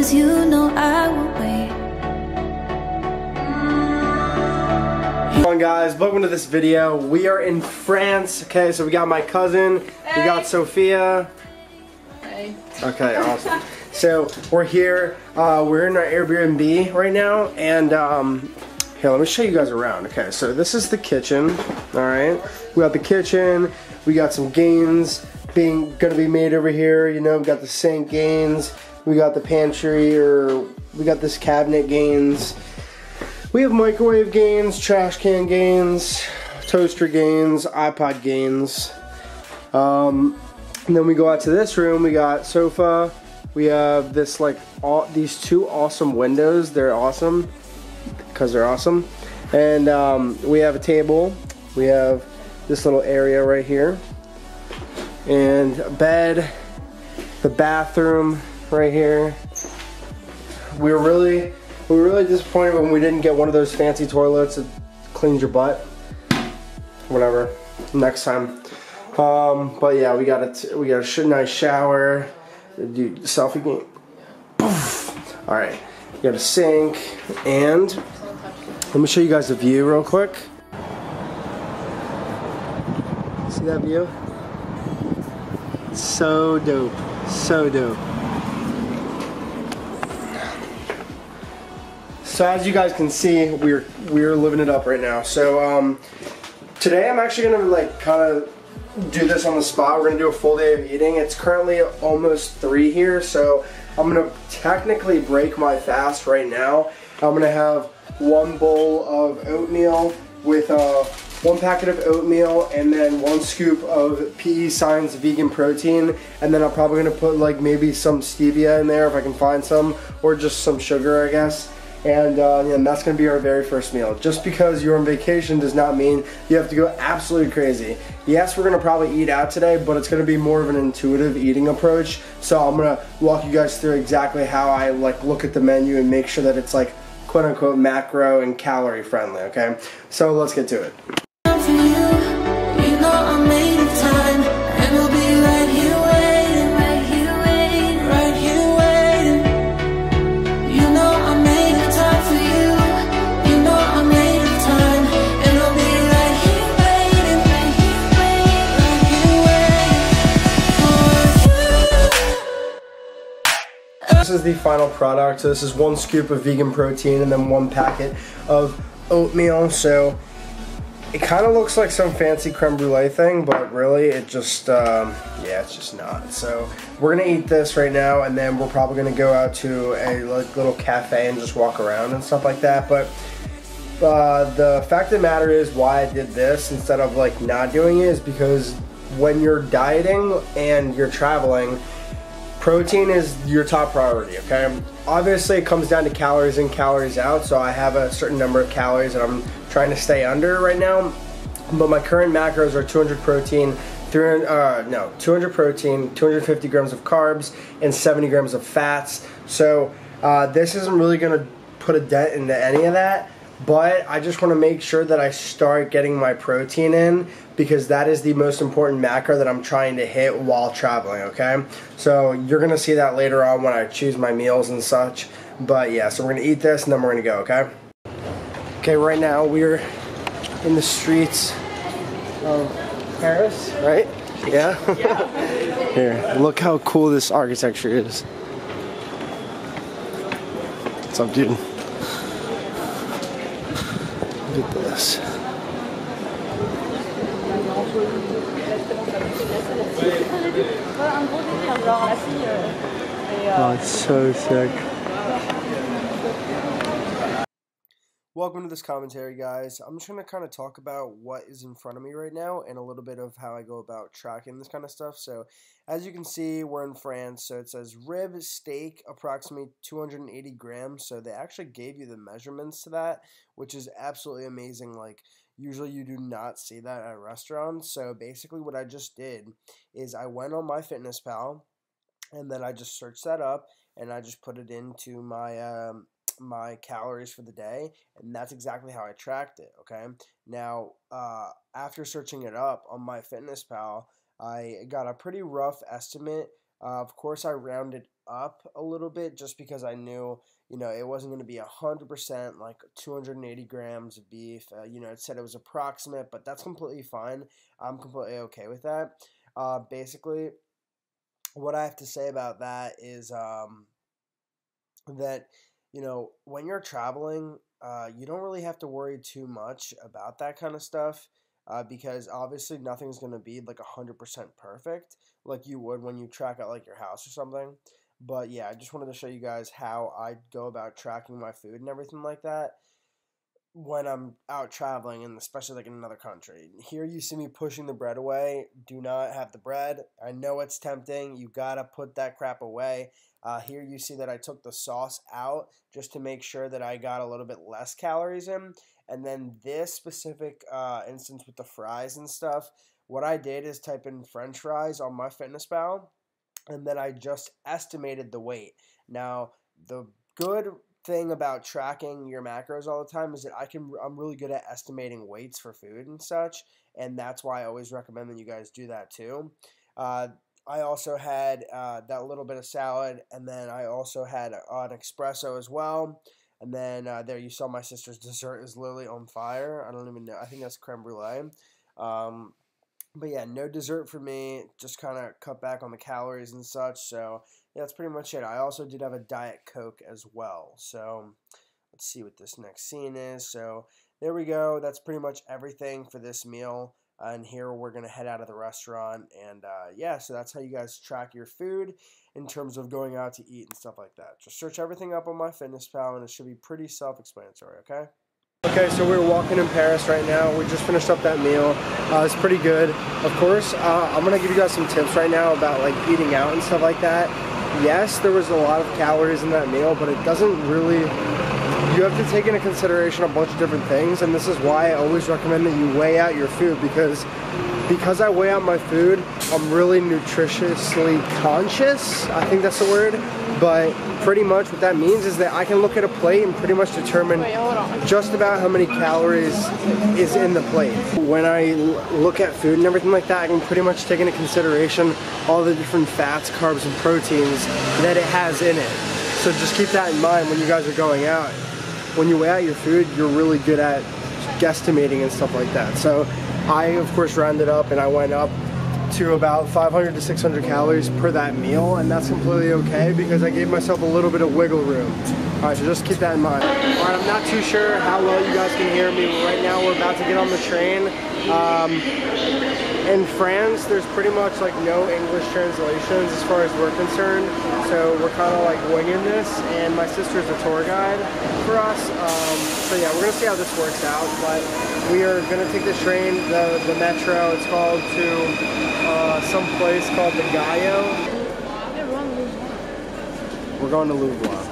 Cause you know I will wait. Come on guys, welcome to this video. We are in France. Okay, so we got my cousin, hey. we got Sophia. Hey. Okay, awesome. So we're here, uh, we're in our Airbnb right now, and um, here, let me show you guys around. Okay, so this is the kitchen, all right? We got the kitchen, we got some gains being gonna be made over here, you know, we got the sink gains, we got the pantry, or we got this cabinet gains. We have microwave gains, trash can gains, toaster gains, iPod gains. Um, and then we go out to this room. We got sofa. We have this like all these two awesome windows. They're awesome because they're awesome. And um, we have a table. We have this little area right here, and a bed. The bathroom right here. We were really we were really disappointed when we didn't get one of those fancy toilets that cleans your butt. Whatever. Next time. Um, but yeah, we got a we got a sh- nice shower. Do selfie game. Poof. All right. We got a sink and let me show you guys the view real quick. See that view? So dope. So dope. So as you guys can see, we're we're living it up right now. So um, today I'm actually gonna like kind of do this on the spot. We're gonna do a full day of eating. It's currently almost three here, so I'm gonna technically break my fast right now. I'm gonna have one bowl of oatmeal with uh, one packet of oatmeal and then one scoop of PEScience vegan protein, and then I'm probably gonna put like maybe some stevia in there if I can find some, or just some sugar, I guess and, uh, and that's to be our very first meal. Just because you're on vacation does not mean you have to go absolutely crazy. Yes, we're to probably eat out today, but it's to be more of an intuitive eating approach. So I'm to walk you guys through exactly how I like look at the menu and make sure that it's like quote unquote macro and calorie friendly. Okay, so let's get to it. This is the final product. So this is one scoop of vegan protein and then one packet of oatmeal. So it kind of looks like some fancy creme brulee thing, but really it just, um, yeah, it's just not. So we're gonna eat this right now, and then we're probably gonna go out to a like little cafe and just walk around and stuff like that. But uh, the fact of the matter is, why I did this instead of like not doing it is because when you're dieting and you're traveling, protein is your top priority, okay? Obviously, it comes down to calories in, calories out, so I have a certain number of calories that I'm trying to stay under right now. But my current macros are 200 protein, 300, uh, no, 200 protein, 250 grams of carbs, and 70 grams of fats. So uh, this isn't really gonna put a dent into any of that but I just want to make sure that I start getting my protein in because that is the most important macro that I'm trying to hit while traveling, okay? So you're going to see that later on when I choose my meals and such. But yeah, so we're going to eat this and then we're going to go, okay? Okay, right now we're in the streets of Paris, right? Yeah? Here, look how cool this architecture is. What's up, dude? Look at this. un gros délire, genre la fille. et, Oh, it's so sick. Welcome to this commentary, guys. I'm just going to kind of talk about what is in front of me right now and a little bit of how I go about tracking this kind of stuff. So, as you can see, we're in France. So, it says rib steak, approximately 280 grams. So, they actually gave you the measurements to that, which is absolutely amazing. Like, usually you do not see that at restaurants. So, basically, what I just did is I went on MyFitnessPal and then I just searched that up and I just put it into my um, my calories for the day, and that's exactly how I tracked it. Okay, now uh, after searching it up on MyFitnessPal, I got a pretty rough estimate Uh, of course, I rounded up a little bit just because I knew, you know, it wasn't going to be 100% like 280 grams of beef. Uh, you know, it said it was approximate, but that's completely fine. I'm completely okay with that. Uh, basically, what I have to say about that is um, that, you know, when you're traveling, uh, you don't really have to worry too much about that kind of stuff uh, because obviously nothing's going to be like 100% perfect like you would when you track out like your house or something. But yeah, I just wanted to show you guys how I go about tracking my food and everything like that when I'm out traveling and especially like in another country. Here you see me pushing the bread away. Do not have the bread. I know it's tempting. You gotta put that crap away. Uh, here you see that I took the sauce out just to make sure that I got a little bit less calories in. And then this specific uh, instance with the fries and stuff, what I did is type in French fries on MyFitnessPal, and then I just estimated the weight. Now the good thing about tracking your macros all the time is that I can I'm really good at estimating weights for food and such, and that's why I always recommend that you guys do that too. Uh, I also had uh, that little bit of salad, and then I also had an espresso as well. And then uh, there you saw my sister's dessert is literally on fire. I don't even know. I think that's creme brulee. Um, but yeah, no dessert for me. Just kind of cut back on the calories and such. So yeah, that's pretty much it. I also did have a Diet Coke as well. So let's see what this next scene is. So there we go. That's pretty much everything for this meal. And here we're going to head out of the restaurant. And uh, yeah, so that's how you guys track your food in terms of going out to eat and stuff like that. Just search everything up on MyFitnessPal and it should be pretty self explanatory, okay? Okay, so we're walking in Paris right now. We just finished up that meal. Uh, it's pretty good. Of course, uh, I'm gonna give you guys some tips right now about like eating out and stuff like that. Yes, there was a lot of calories in that meal, but it doesn't really you have to take into consideration a bunch of different things and this is why I always recommend that you weigh out your food because because I weigh out my food I'm really nutritiously conscious I think that's the word. But pretty much what that means is that I can look at a plate and pretty much determine just about how many calories is in the plate. When I look at food and everything like that I can pretty much take into consideration all the different fats carbs and proteins that it has in it. So just keep that in mind when you guys are going out. When you weigh out your food, you're really good at guesstimating and stuff like that. So I, of course, rounded up and I went up to about 500 to 600 calories per that meal, and that's completely okay because I gave myself a little bit of wiggle room. All right, so just keep that in mind. All right, I'm not too sure how well you guys can hear me. Right now, we're about to get on the train. Um, in France, there's pretty much like no English translations as far as we're concerned. So we're kind of like winging this, and my sister's a tour guide for us. Um, so yeah, we're gonna see how this works out. But we are gonna take the train, the the metro. It's called to uh, some place called the Gallo. We're going to Louvois.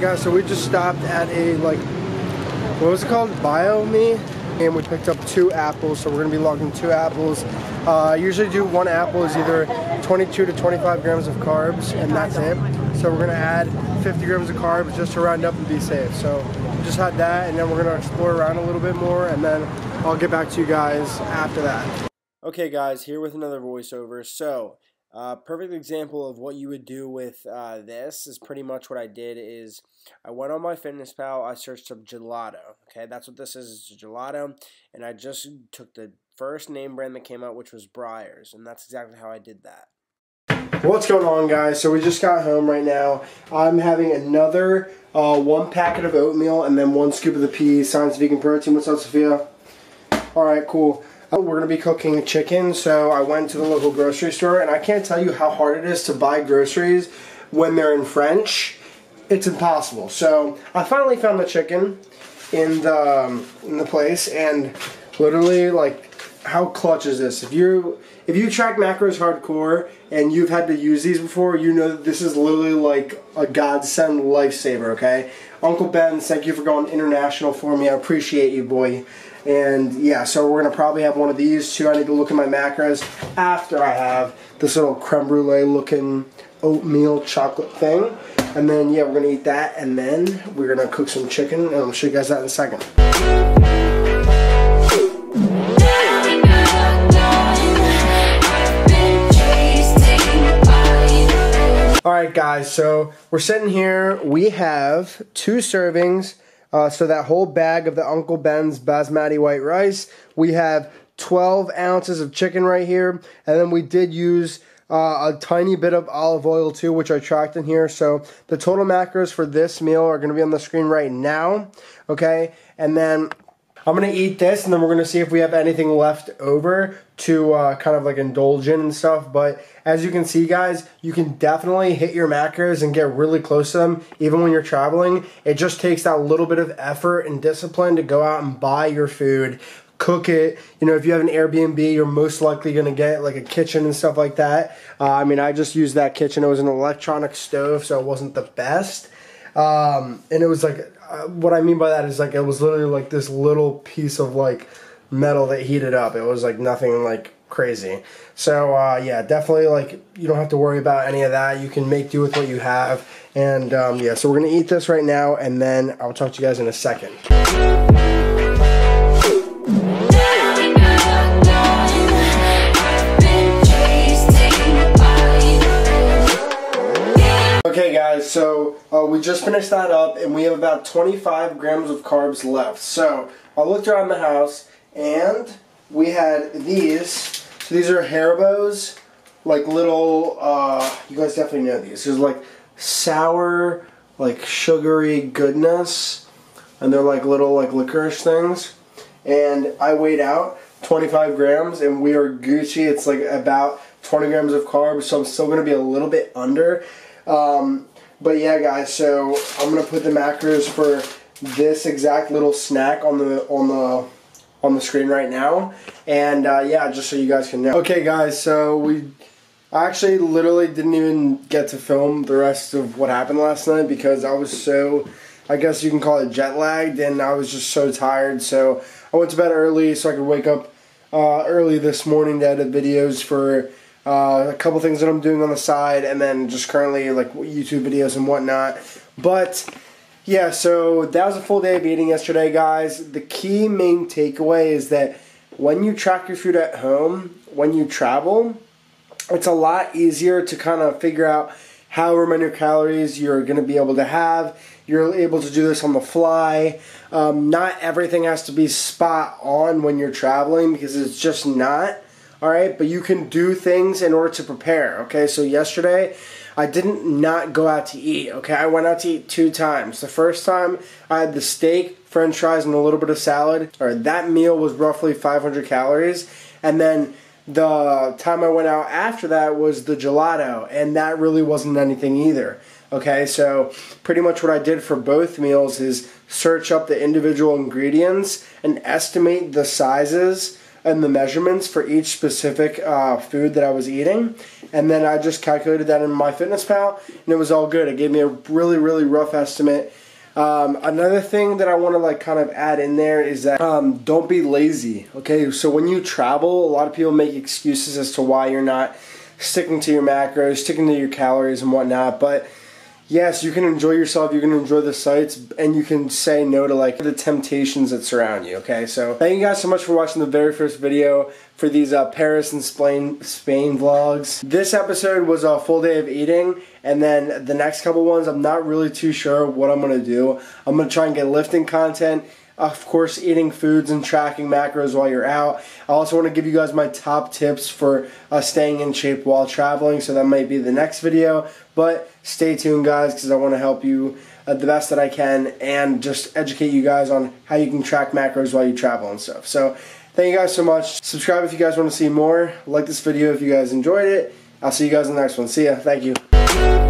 Guys, so we just stopped at a like, what was it called? Bio Me, and we picked up two apples. So we're gonna be logging two apples. Uh, I usually do one apple is either 22 to 25 grams of carbs, and that's it. So we're gonna add 50 grams of carbs just to round up and be safe. So just had that, and then we're gonna explore around a little bit more, and then I'll get back to you guys after that. Okay, guys, here with another voiceover. So. Uh, perfect example of what you would do with uh, this is pretty much what I did is I went on MyFitnessPal, I searched up gelato. Okay, that's what this is, it's gelato, and I just took the first name brand that came out, which was Breyers, and that's exactly how I did that. What's going on, guys? So we just got home right now. I'm having another uh, one packet of oatmeal and then one scoop of the PEScience Vegan Protein. What's up, Sophia? All right, cool. Uh, we're gonna be cooking chicken, so I went to the local grocery store, and I can't tell you how hard it is to buy groceries when they're in French. It's impossible. So I finally found the chicken in the um, in the place, and literally like how clutch is this? If you if you track macros hardcore and you've had to use these before, you know that this is literally like a godsend lifesaver. Okay, Uncle Ben, thank you for going international for me. I appreciate you, boy. And yeah, so we're gonna probably have one of these too. I need to look at my macros after I have this little creme brulee looking oatmeal chocolate thing. And then yeah, we're gonna eat that, and then we're gonna cook some chicken, and I'll show you guys that in a second. All right, guys. So we're sitting here. We have two servings. Uh, so that whole bag of the Uncle Ben's basmati white rice. We have 12 ounces of chicken right here, and then we did use uh, a tiny bit of olive oil too, which I tracked in here. So the total macros for this meal are going to be on the screen right now. Okay, and then I'm gonna eat this, and then we're gonna see if we have anything left over to uh, kind of like indulge in and stuff. But as you can see, guys, you can definitely hit your macros and get really close to them, even when you're traveling. It just takes that little bit of effort and discipline to go out and buy your food, cook it. You know, if you have an Airbnb, you're most likely going to get like a kitchen and stuff like that. Uh, I mean, I just used that kitchen. It was an electronic stove, so it wasn't the best. Um, and it was like, uh, what I mean by that is like, it was literally like this little piece of like metal that heated up. It was like nothing like crazy. So, uh, yeah, definitely like, you don't have to worry about any of that. You can make do with what you have. And, um, yeah, so we're to eat this right now, and then I'll talk to you guys in a second. Uh, we just finished that up, and we have about 25 grams of carbs left. So I looked around the house, and we had these. So these are Haribo's, like little. Uh, you guys definitely know these. There's like sour, like sugary goodness, and they're like little like licorice things. And I weighed out 25 grams, and we are Gucci. It's like about 20 grams of carbs, so I'm still going to be a little bit under. Um, but yeah, guys. So I'm gonna put the macros for this exact little snack on the on the on the screen right now, and uh, yeah, just so you guys can know. Okay, guys. So we I actually literally didn't even get to film the rest of what happened last night because I was so. I guess you can call it jet lagged, and I was just so tired. So I went to bed early so I could wake up uh, early this morning to edit videos for uh, a couple things that I'm doing on the side, and then just currently like YouTube videos and whatnot. But yeah, so that was a full day of eating yesterday, guys. The key main takeaway is that when you track your food at home, when you travel, it's a lot easier to kind of figure out however many calories you're going to be able to have. You're able to do this on the fly. Um, not everything has to be spot on when you're traveling because it's just not all right but you can do things in order to prepare okay? So yesterday i didn't not go out to eat okay? I went out to eat two times. The first time i had the steak french fries and a little bit of salad. Or that meal was roughly 500 calories. And then the time i went out after that was the gelato and that really wasn't anything either okay? So pretty much what i did for both meals is search up the individual ingredients and estimate the sizes and the measurements for each specific uh, food that I was eating. And then I just calculated that in MyFitnessPal, and it was all good. It gave me a really, really rough estimate. Um, another thing that I want to like kind of add in there is that um, don't be lazy. Okay, so when you travel, a lot of people make excuses as to why you're not sticking to your macros, sticking to your calories and whatnot. But yes, you can enjoy yourself, you can enjoy the sights, and you can say no to like the temptations that surround you. Okay, so thank you guys so much for watching the very first video for these uh, Paris and Spain Spain vlogs. This episode was a full day of eating, and then the next couple ones, I'm not really too sure what I'm gonna do. I'm gonna try and get lifting content of course, eating foods and tracking macros while you're out. I also want to give you guys my top tips for uh, staying in shape while traveling, so that might be the next video. But stay tuned, guys, because I want to help you uh, the best that I can and just educate you guys on how you can track macros while you travel and stuff. So, thank you guys so much. Subscribe if you guys want to see more. Like this video if you guys enjoyed it. I'll see you guys in the next one. See ya. Thank you.